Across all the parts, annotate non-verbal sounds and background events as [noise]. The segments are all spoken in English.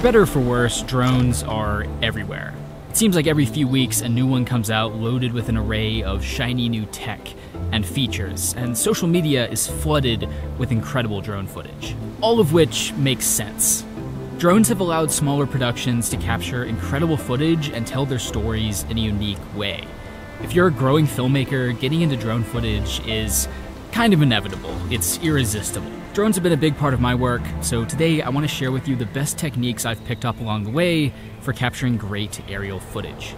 For better or for worse, drones are everywhere. It seems like every few weeks a new one comes out loaded with an array of shiny new tech and features, and social media is flooded with incredible drone footage. All of which makes sense. Drones have allowed smaller productions to capture incredible footage and tell their stories in a unique way. If you're a growing filmmaker, getting into drone footage is kind of inevitable. It's irresistible. Drones have been a big part of my work, so today I want to share with you the best techniques I've picked up along the way for capturing great aerial footage.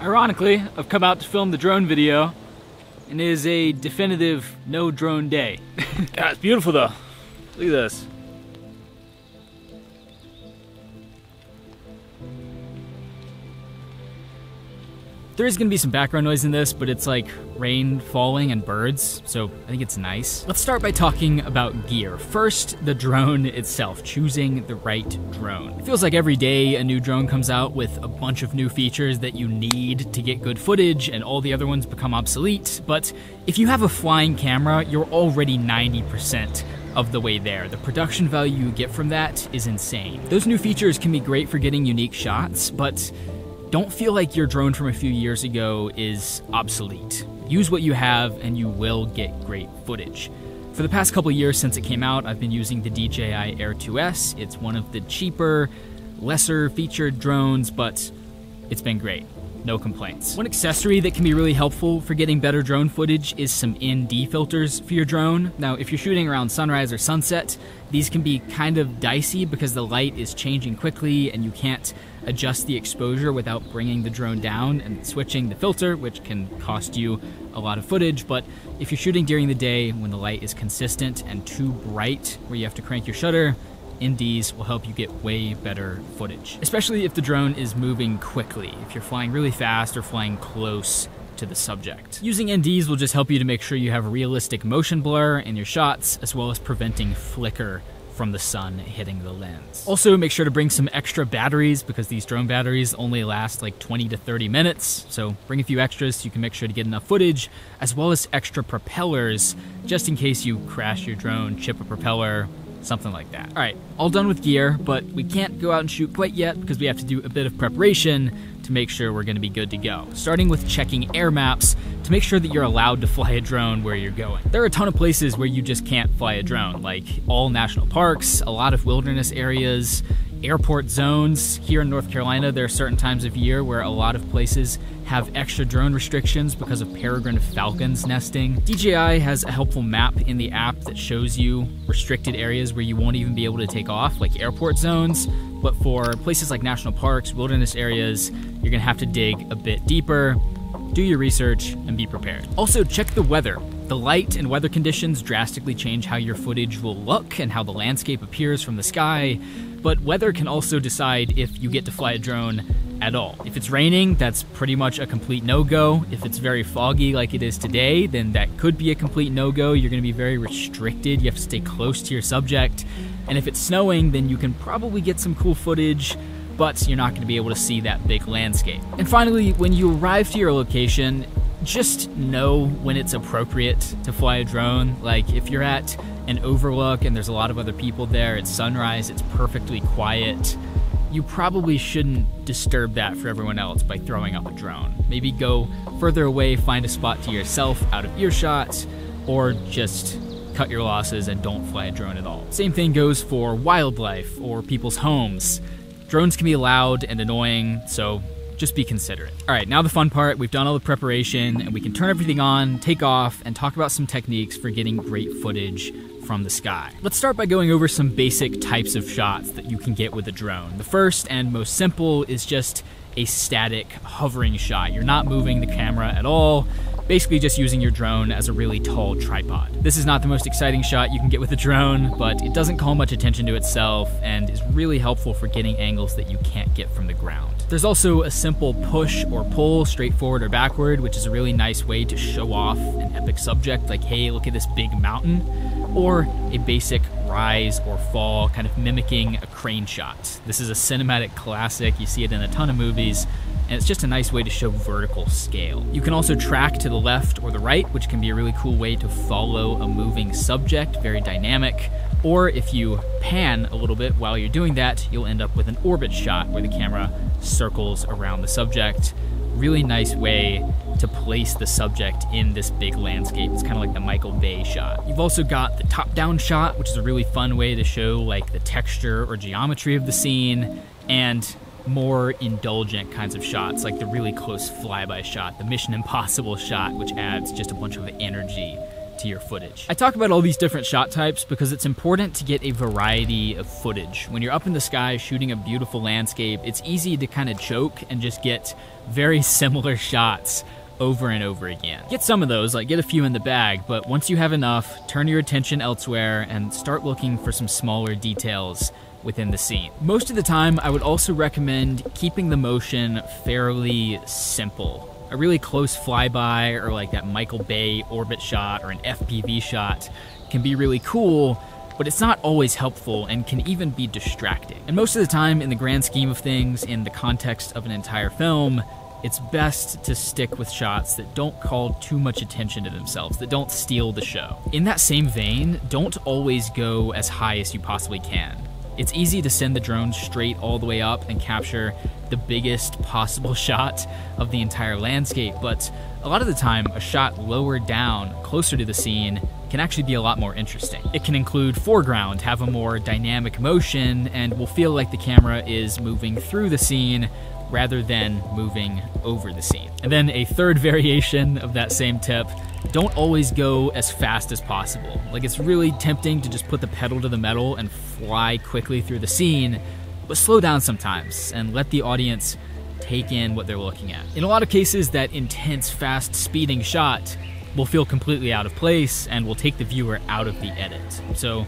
Ironically, I've come out to film the drone video, and it is a definitive no drone day. [laughs] God, it's beautiful though. Look at this. There is to be some background noise in this, but it's like rain falling and birds, so I think it's nice. Let's start by talking about gear. First, the drone itself, choosing the right drone. It feels like every day a new drone comes out with a bunch of new features that you need to get good footage, and all the other ones become obsolete. But if you have a flying camera, you're already 90% of the way there. The production value you get from that is insane. Those new features can be great for getting unique shots, but don't feel like your drone from a few years ago is obsolete. Use what you have and you will get great footage. For the past couple years since it came out, I've been using the DJI Air 2S. It's one of the cheaper, lesser featured drones, but it's been great. No complaints. One accessory that can be really helpful for getting better drone footage is some ND filters for your drone. Now, if you're shooting around sunrise or sunset, these can be kind of dicey because the light is changing quickly and you can't adjust the exposure without bringing the drone down and switching the filter, which can cost you a lot of footage. But if you're shooting during the day when the light is consistent and too bright, where you have to crank your shutter, NDs will help you get way better footage, especially if the drone is moving quickly, if you're flying really fast or flying close to the subject. Using NDs will just help you to make sure you have realistic motion blur in your shots, as well as preventing flicker from the sun hitting the lens. Also, make sure to bring some extra batteries because these drone batteries only last like 20 to 30 minutes. So bring a few extras so you can make sure to get enough footage, as well as extra propellers just in case you crash your drone, chip a propeller, something like that. All right, all done with gear, but we can't go out and shoot quite yet because we have to do a bit of preparation to make sure we're going to be good to go. Starting with checking air maps to make sure that you're allowed to fly a drone where you're going. There are a ton of places where you just can't fly a drone, like all national parks, a lot of wilderness areas, airport zones. Here in North Carolina, there are certain times of year where a lot of places have extra drone restrictions because of peregrine falcons nesting. DJI has a helpful map in the app that shows you restricted areas where you won't even be able to take off, like airport zones. But for places like national parks, wilderness areas, you're gonna have to dig a bit deeper. Do your research and be prepared. Also, check the weather. The light and weather conditions drastically change how your footage will look and how the landscape appears from the sky, but weather can also decide if you get to fly a drone at all. If it's raining, that's pretty much a complete no go. If it's very foggy like it is today, then that could be a complete no go. You're going to be very restricted. You have to stay close to your subject. And if it's snowing, then you can probably get some cool footage, but you're not going to be able to see that big landscape. And finally, when you arrive to your location, just know when it's appropriate to fly a drone. Like if you're at an overlook and there's a lot of other people there, it's sunrise, it's perfectly quiet you probably shouldn't disturb that for everyone else by throwing up a drone. Maybe go further away, find a spot to yourself out of earshot, or just cut your losses and don't fly a drone at all. Same thing goes for wildlife or people's homes. Drones can be loud and annoying, so just be considerate. All right, now the fun part. We've done all the preparation and we can turn everything on, take off, and talk about some techniques for getting great footage from the sky. Let's start by going over some basic types of shots that you can get with a drone. The first and most simple is just a static hovering shot. You're not moving the camera at all, basically just using your drone as a really tall tripod. This is not the most exciting shot you can get with a drone, but it doesn't call much attention to itself and is really helpful for getting angles that you can't get from the ground. There's also a simple push or pull, straight forward or backward, which is a really nice way to show off an epic subject, like, hey, look at this big mountain or a basic rise or fall, kind of mimicking a crane shot. This is a cinematic classic. You see it in a ton of movies, and it's just a nice way to show vertical scale. You can also track to the left or the right, which can be a really cool way to follow a moving subject, very dynamic. Or if you pan a little bit while you're doing that, you'll end up with an orbit shot where the camera circles around the subject. Really nice way to place the subject in this big landscape. It's kind of like the Michael Bay shot. You've also got the top down shot, which is a really fun way to show like the texture or geometry of the scene. And more indulgent kinds of shots, like the really close flyby shot, the Mission Impossible shot, which adds just a bunch of energy to your footage. I talk about all these different shot types because it's important to get a variety of footage. When you're up in the sky shooting a beautiful landscape, it's easy to kind of choke and just get very [laughs] similar shots over and over again. Get some of those, like get a few in the bag, but once you have enough, turn your attention elsewhere and start looking for some smaller details within the scene. Most of the time, I would also recommend keeping the motion fairly simple. A really close flyby or like that Michael Bay orbit shot or an FPV shot can be really cool, but it's not always helpful and can even be distracting. And most of the time, in the grand scheme of things, in the context of an entire film, it's best to stick with shots that don't call too much attention to themselves, that don't steal the show. In that same vein, don't always go as high as you possibly can. It's easy to send the drone straight all the way up and capture the biggest possible [laughs] shot of the entire landscape, but a lot of the time, a shot lower down, closer to the scene, can actually be a lot more interesting. It can include foreground, have a more dynamic motion, and will feel like the camera is moving through the scene rather than moving over the scene. And then a third [laughs] variation of that same tip don't always go as fast as possible. Like, it's really tempting to just put the pedal to the metal and fly quickly through the scene, but slow down sometimes and let the audience take in what they're looking at. In a lot of cases, that intense, fast speeding shot will feel completely out of place and will take the viewer out of the edit. So,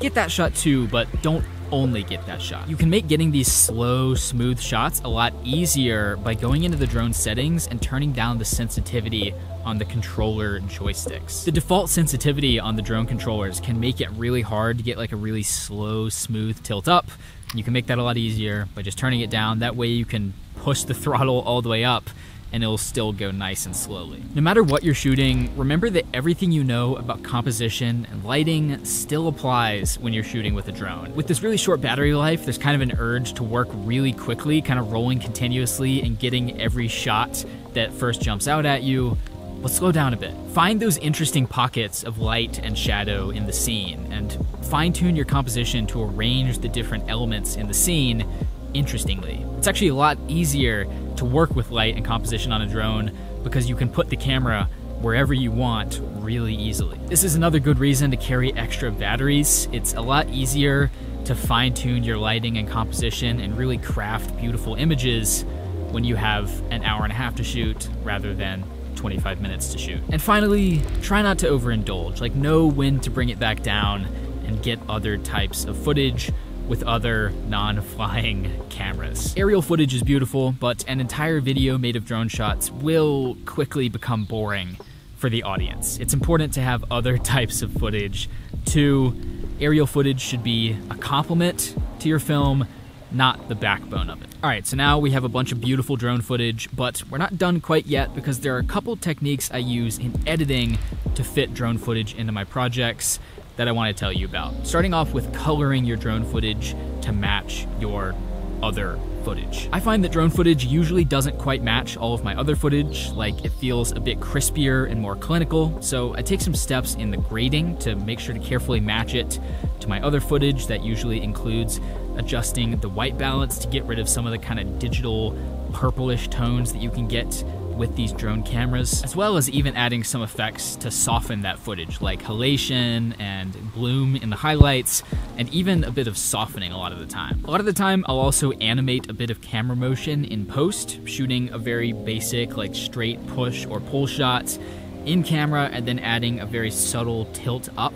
get that shot too, but don't only get that shot. You can make getting these slow, smooth shots a lot easier by going into the drone settings and turning down the sensitivity on the controller joysticks. The default sensitivity on the drone controllers can make it really hard to get like a really slow, smooth tilt up. You can make that a lot easier by just turning it down. That way you can push the [laughs] throttle all the way up and it'll still go nice and slowly. No matter what you're shooting, remember that everything you know about composition and lighting still applies when you're shooting with a drone. With this really short battery life, there's kind of an urge to work really quickly, kind of rolling continuously and getting every shot that first jumps out at you. But slow down a bit. Find those interesting pockets of light and shadow in the scene, and fine tune your composition to arrange the different elements in the scene interestingly. It's actually a lot easier to work with light and composition on a drone because you can put the camera wherever you want really easily. This is another good reason to carry extra batteries. It's a lot easier to fine tune your lighting and composition and really craft beautiful images when you have an hour and a half to shoot rather than 25 minutes to shoot. And finally, try not to overindulge. Like, know when to bring it back down and get other types of footage with other non-flying cameras. Aerial footage is beautiful, but an entire video made of drone shots will quickly become boring for the audience. It's important to have other [laughs] types of footage. Two, aerial footage should be a complement to your film, not the backbone of it. All right, so now we have a bunch of beautiful drone footage, but we're not done quite yet because there are a couple techniques I use in editing to fit drone footage into my projects that I want to tell you about. Starting off with coloring your drone footage to match your other footage. I find that drone footage usually doesn't quite match all of my other footage, like it feels a bit crispier and more clinical, so I take some steps in the grading to make sure to carefully match it to my other footage that usually includes adjusting the white balance to get rid of some of the kind of digital purplish tones that you can get with these drone cameras, as well as even adding some effects to soften that footage, like halation and bloom in the highlights, and even a bit of softening a lot of the time. A lot of the time, I'll also animate a bit of camera motion in post, shooting a very basic, like straight push or pull shot in camera, and then adding a very subtle tilt up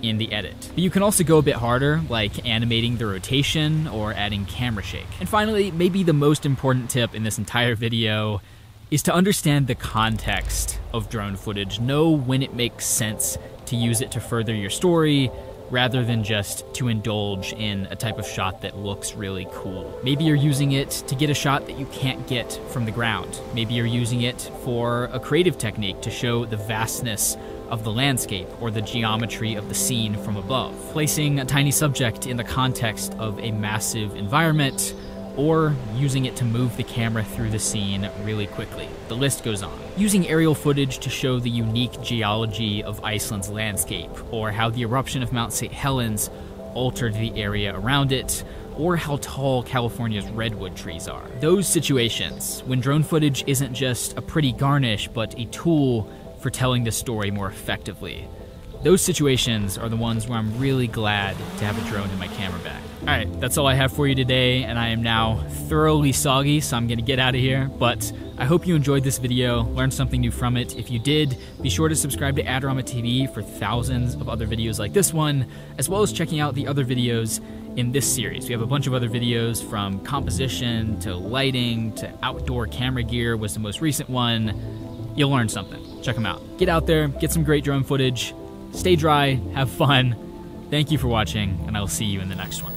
in the edit. But you can also go a bit harder, like animating the rotation or adding camera shake. And finally, maybe the most important tip in this entire video is to understand the context of drone footage. Know when it makes sense to use it to further your story rather than just to indulge in a type of shot that looks really cool. Maybe you're using it to get a shot that you can't get from the ground. Maybe you're using it for a creative technique to show the vastness of the landscape or the geometry of the scene from above. Placing a tiny subject in the context of a massive environment or using it to move the camera through the scene really quickly. The list goes on. Using aerial footage to show the unique geology of Iceland's landscape, or how the eruption of Mount St. Helens altered the area around it, or how tall California's redwood trees are. Those situations, when drone footage isn't just a pretty garnish, but a tool for telling the story more effectively. Those situations are the ones where I'm really glad to have a drone in my camera bag. All right, that's all I have for you today, and I am now thoroughly soggy, so I'm gonna get out of here. But I hope you enjoyed this video, learned something new from it. If you did, be sure to subscribe to Adorama TV for thousands of other videos like this one, as well as checking out the other videos in this series. We have a bunch of other videos from composition to lighting to outdoor camera gear was the most recent one. You'll learn something. Check them out. Get out there, get some great drone footage, Stay dry, have fun. Thank you for watching, and I will see you in the next one.